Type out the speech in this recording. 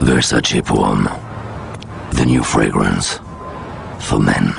Versace Poem. The new fragrance for men.